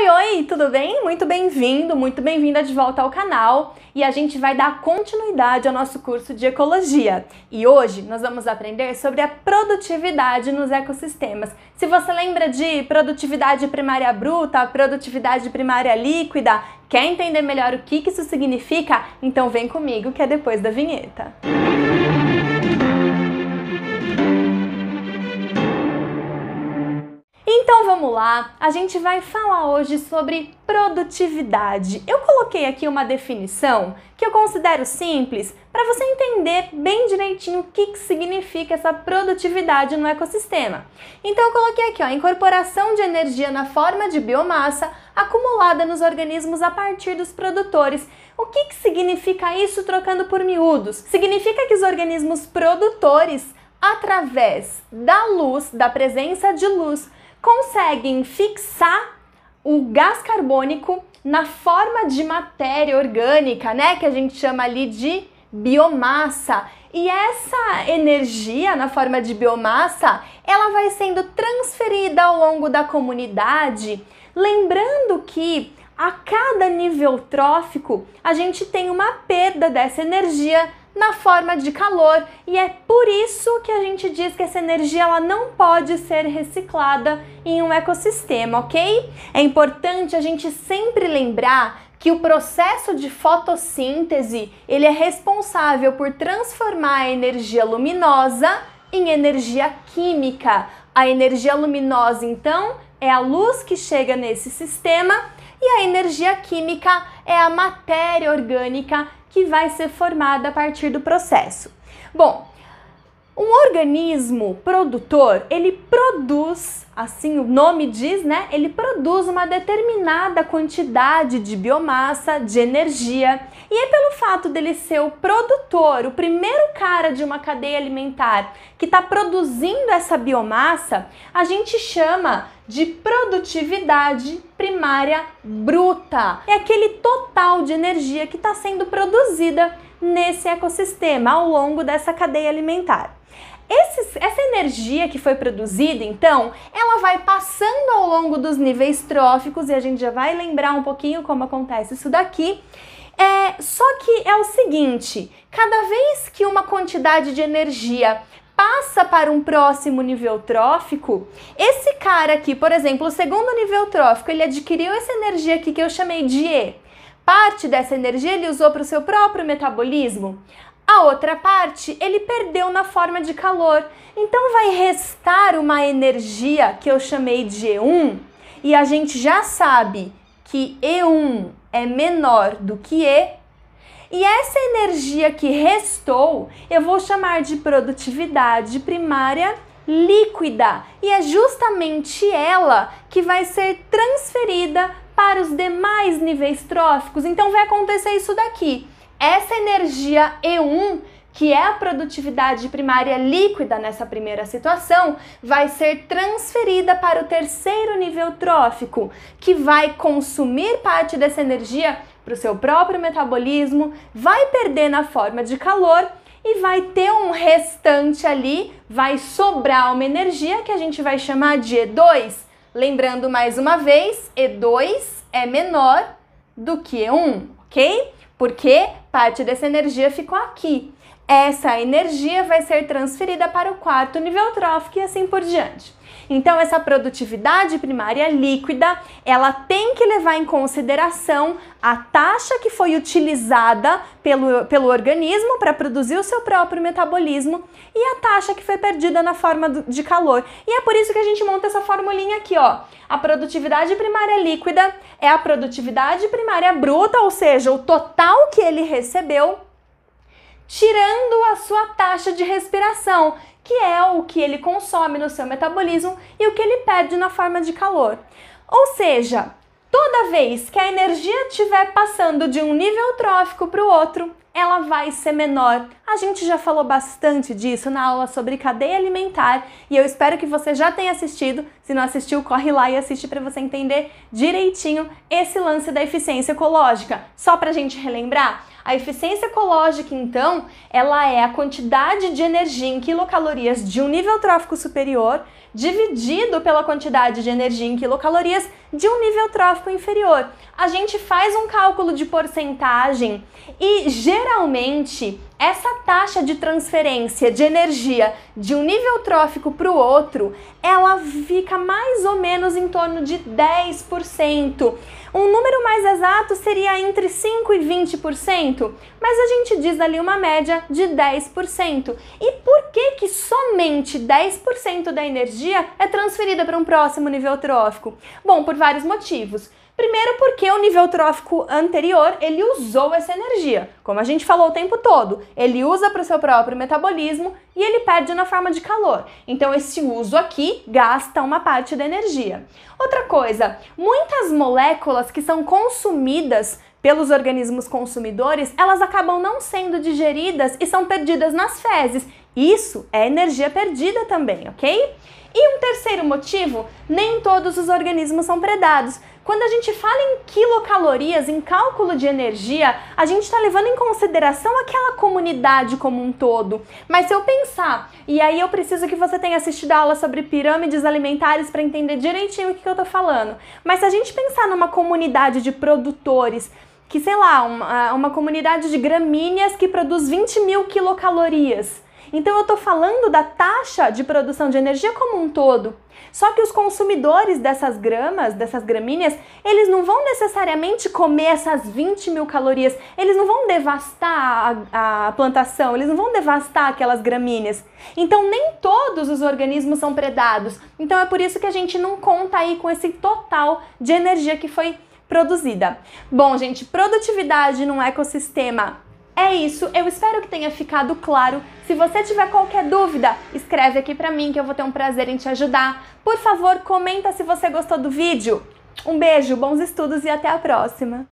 Oi, oi, tudo bem? Muito bem-vindo, muito bem-vinda de volta ao canal e a gente vai dar continuidade ao nosso curso de Ecologia. E hoje nós vamos aprender sobre a produtividade nos ecossistemas. Se você lembra de produtividade primária bruta, produtividade primária líquida, quer entender melhor o que isso significa? Então vem comigo que é depois da vinheta. Música Então vamos lá, a gente vai falar hoje sobre produtividade. Eu coloquei aqui uma definição que eu considero simples para você entender bem direitinho o que, que significa essa produtividade no ecossistema. Então eu coloquei aqui, ó, incorporação de energia na forma de biomassa acumulada nos organismos a partir dos produtores. O que, que significa isso trocando por miúdos? Significa que os organismos produtores, através da luz, da presença de luz, conseguem fixar o gás carbônico na forma de matéria orgânica, né, que a gente chama ali de biomassa. E essa energia na forma de biomassa, ela vai sendo transferida ao longo da comunidade, lembrando que a cada nível trófico a gente tem uma perda dessa energia na forma de calor e é por isso que a gente diz que essa energia ela não pode ser reciclada em um ecossistema, ok? É importante a gente sempre lembrar que o processo de fotossíntese ele é responsável por transformar a energia luminosa em energia química. A energia luminosa, então, é a luz que chega nesse sistema e a energia química é a matéria orgânica que vai ser formada a partir do processo. Bom, um organismo produtor, ele produz, assim o nome diz, né? Ele produz uma determinada quantidade de biomassa, de energia. E é pelo fato dele ser o produtor, o primeiro cara de uma cadeia alimentar que está produzindo essa biomassa, a gente chama de produtividade primária bruta. É aquele total de energia que está sendo produzida nesse ecossistema ao longo dessa cadeia alimentar. Essa energia que foi produzida, então, ela vai passando ao longo dos níveis tróficos e a gente já vai lembrar um pouquinho como acontece isso daqui. É, só que é o seguinte: cada vez que uma quantidade de energia passa para um próximo nível trófico, esse cara aqui, por exemplo, o segundo nível trófico, ele adquiriu essa energia aqui que eu chamei de E. Parte dessa energia ele usou para o seu próprio metabolismo. A outra parte ele perdeu na forma de calor. Então vai restar uma energia que eu chamei de E1 e a gente já sabe que E1 é menor do que E e essa energia que restou, eu vou chamar de produtividade primária líquida. E é justamente ela que vai ser transferida para os demais níveis tróficos. Então vai acontecer isso daqui. Essa energia E1 que é a produtividade primária líquida nessa primeira situação, vai ser transferida para o terceiro nível trófico, que vai consumir parte dessa energia para o seu próprio metabolismo, vai perder na forma de calor e vai ter um restante ali, vai sobrar uma energia que a gente vai chamar de E2. Lembrando mais uma vez, E2 é menor do que E1, ok? Porque parte dessa energia ficou aqui. Essa energia vai ser transferida para o quarto nível trófico e assim por diante. Então, essa produtividade primária líquida, ela tem que levar em consideração a taxa que foi utilizada pelo, pelo organismo para produzir o seu próprio metabolismo e a taxa que foi perdida na forma de calor. E é por isso que a gente monta essa formulinha aqui, ó. A produtividade primária líquida é a produtividade primária bruta, ou seja, o total que ele recebeu tirando a sua taxa de respiração, que é o que ele consome no seu metabolismo e o que ele perde na forma de calor. Ou seja, toda vez que a energia estiver passando de um nível trófico para o outro, ela vai ser menor. A gente já falou bastante disso na aula sobre cadeia alimentar e eu espero que você já tenha assistido. Se não assistiu, corre lá e assiste para você entender direitinho esse lance da eficiência ecológica. Só para a gente relembrar, a eficiência ecológica, então, ela é a quantidade de energia em quilocalorias de um nível trófico superior dividido pela quantidade de energia em quilocalorias de um nível trófico inferior. A gente faz um cálculo de porcentagem e geralmente essa taxa de transferência de energia de um nível trófico para o outro, ela fica mais ou menos em torno de 10%. Um número mais exato seria entre 5 e 20%, mas a gente diz ali uma média de 10%. E por que que somente 10% da energia é transferida para um próximo nível trófico? Bom, por vários motivos. Primeiro porque o nível trófico anterior, ele usou essa energia, como a gente falou o tempo todo. Ele usa para o seu próprio metabolismo e ele perde na forma de calor. Então esse uso aqui gasta uma parte da energia. Outra coisa, muitas moléculas que são consumidas pelos organismos consumidores, elas acabam não sendo digeridas e são perdidas nas fezes. Isso é energia perdida também, ok? E um terceiro motivo, nem todos os organismos são predados. Quando a gente fala em quilocalorias, em cálculo de energia, a gente está levando em consideração aquela comunidade como um todo. Mas se eu pensar, e aí eu preciso que você tenha assistido a aula sobre pirâmides alimentares para entender direitinho o que, que eu estou falando. Mas se a gente pensar numa comunidade de produtores, que sei lá, uma, uma comunidade de gramíneas que produz 20 mil quilocalorias. Então eu estou falando da taxa de produção de energia como um todo. Só que os consumidores dessas gramas, dessas gramíneas, eles não vão necessariamente comer essas 20 mil calorias, eles não vão devastar a, a plantação, eles não vão devastar aquelas gramíneas. Então nem todos os organismos são predados. Então é por isso que a gente não conta aí com esse total de energia que foi produzida. Bom, gente, produtividade num ecossistema é isso, eu espero que tenha ficado claro. Se você tiver qualquer dúvida, escreve aqui pra mim que eu vou ter um prazer em te ajudar. Por favor, comenta se você gostou do vídeo. Um beijo, bons estudos e até a próxima!